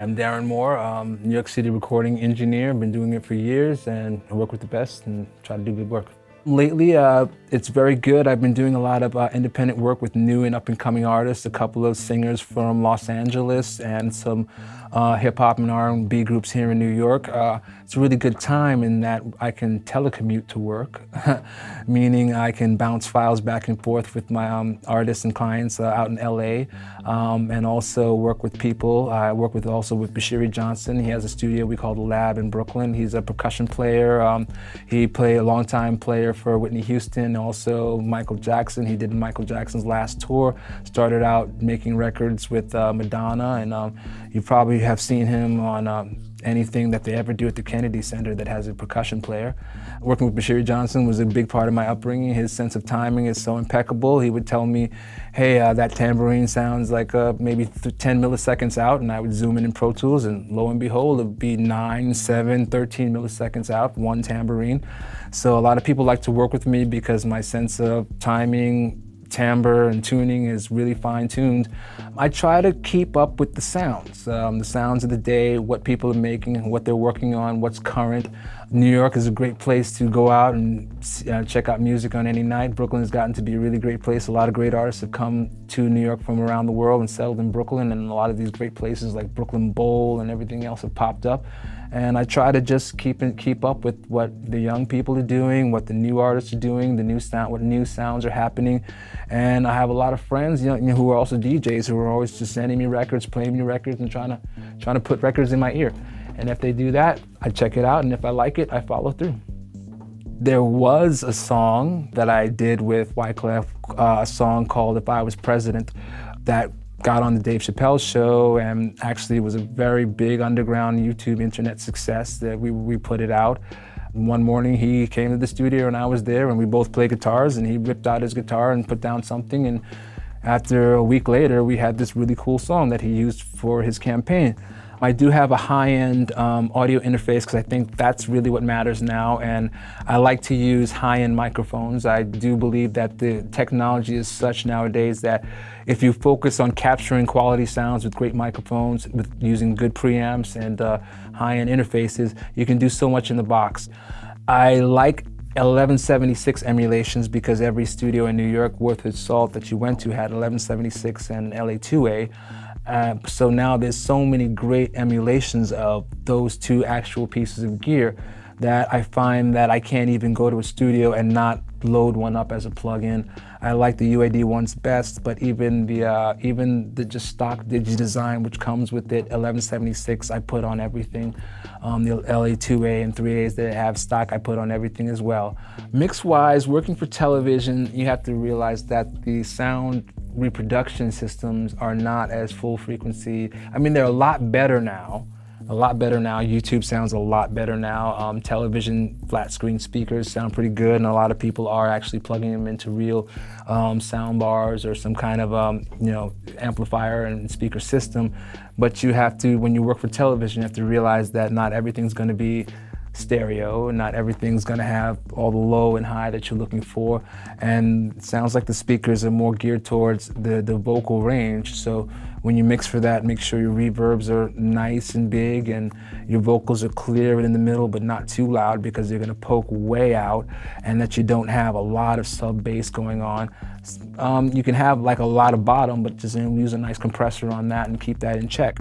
I'm Darren Moore, um, New York City recording engineer. I've Been doing it for years and I work with the best and try to do good work. Lately, uh, it's very good. I've been doing a lot of uh, independent work with new and up and coming artists, a couple of singers from Los Angeles and some uh, hip hop and R&B groups here in New York. Uh, it's a really good time in that I can telecommute to work, meaning I can bounce files back and forth with my um, artists and clients uh, out in LA, um, and also work with people. I work with also with Bashiri Johnson. He has a studio we call the Lab in Brooklyn. He's a percussion player. Um, he played a long time player for Whitney Houston, also Michael Jackson. He did Michael Jackson's last tour. Started out making records with uh, Madonna, and um, you probably have seen him on um, anything that they ever do at the Kennedy Center that has a percussion player. Working with Bashiri Johnson was a big part of my upbringing. His sense of timing is so impeccable. He would tell me, hey, uh, that tambourine sounds like uh, maybe 10 milliseconds out, and I would zoom in in Pro Tools, and lo and behold, it would be 9, 7, 13 milliseconds out, one tambourine. So a lot of people like to work with me because my sense of timing, timbre and tuning is really fine tuned. I try to keep up with the sounds, um, the sounds of the day, what people are making, what they're working on, what's current. New York is a great place to go out and uh, check out music on any night. Brooklyn has gotten to be a really great place. A lot of great artists have come to New York from around the world and settled in Brooklyn, and a lot of these great places like Brooklyn Bowl and everything else have popped up. And I try to just keep keep up with what the young people are doing, what the new artists are doing, the new sound, what new sounds are happening. And I have a lot of friends you know, who are also DJs who are always just sending me records, playing me records, and trying to trying to put records in my ear. And if they do that, I check it out, and if I like it, I follow through. There was a song that I did with Wyclef, uh, a song called "If I Was President," that got on the Dave Chappelle show and actually was a very big underground YouTube internet success that we, we put it out. One morning he came to the studio and I was there and we both played guitars and he ripped out his guitar and put down something and after a week later we had this really cool song that he used for his campaign. I do have a high-end um, audio interface because I think that's really what matters now and I like to use high-end microphones. I do believe that the technology is such nowadays that if you focus on capturing quality sounds with great microphones, with using good preamps and uh, high-end interfaces, you can do so much in the box. I like 1176 emulations because every studio in New York worth its salt that you went to had 1176 and LA2A. Uh, so now there's so many great emulations of those two actual pieces of gear that I find that I can't even go to a studio and not load one up as a plug-in. I like the UAD ones best, but even the uh, even the just stock Digidesign, which comes with it, 1176, I put on everything. Um, the LA2A and 3As that have stock, I put on everything as well. Mix-wise, working for television, you have to realize that the sound reproduction systems are not as full frequency. I mean, they're a lot better now a lot better now. YouTube sounds a lot better now. Um, television flat screen speakers sound pretty good, and a lot of people are actually plugging them into real um, sound bars or some kind of um, you know amplifier and speaker system. But you have to, when you work for television, you have to realize that not everything's going to be stereo. Not everything's going to have all the low and high that you're looking for. And it sounds like the speakers are more geared towards the, the vocal range. So when you mix for that make sure your reverbs are nice and big and your vocals are clear and in the middle but not too loud because they're going to poke way out and that you don't have a lot of sub bass going on. Um, you can have like a lot of bottom but just use a nice compressor on that and keep that in check